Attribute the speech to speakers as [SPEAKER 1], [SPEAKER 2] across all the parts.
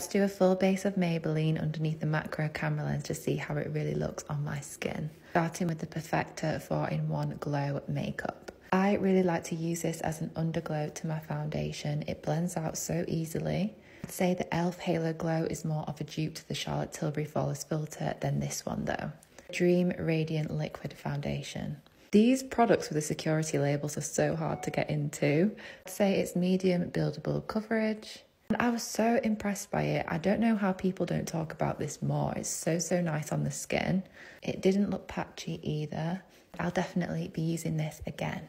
[SPEAKER 1] Let's do a full base of Maybelline underneath the macro camera lens to see how it really looks on my skin. Starting with the Perfector 4-in-1 Glow Makeup. I really like to use this as an underglow to my foundation. It blends out so easily. I'd say the e.l.f. Halo Glow is more of a dupe to the Charlotte Tilbury Flawless Filter than this one though. Dream Radiant Liquid Foundation. These products with the security labels are so hard to get into. I'd say it's medium buildable coverage. And I was so impressed by it. I don't know how people don't talk about this more. It's so, so nice on the skin. It didn't look patchy either. I'll definitely be using this again.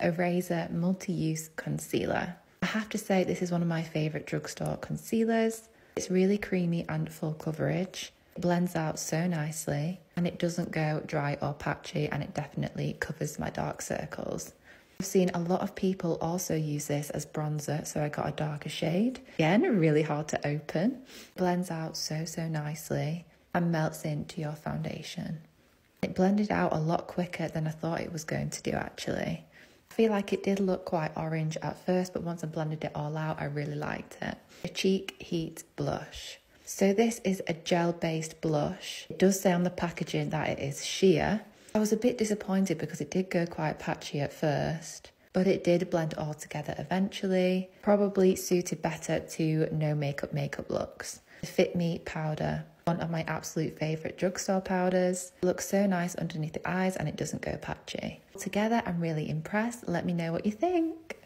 [SPEAKER 1] Eraser Multi-Use Concealer. I have to say this is one of my favourite drugstore concealers. It's really creamy and full coverage. It blends out so nicely and it doesn't go dry or patchy and it definitely covers my dark circles. I've seen a lot of people also use this as bronzer, so I got a darker shade. Again, really hard to open. Blends out so, so nicely and melts into your foundation. It blended out a lot quicker than I thought it was going to do actually. I feel like it did look quite orange at first, but once I blended it all out, I really liked it. A Cheek Heat Blush. So this is a gel-based blush. It does say on the packaging that it is sheer, I was a bit disappointed because it did go quite patchy at first, but it did blend all together eventually. Probably suited better to no makeup makeup looks. The Fit Me powder, one of my absolute favourite drugstore powders. Looks so nice underneath the eyes and it doesn't go patchy. Together, I'm really impressed. Let me know what you think.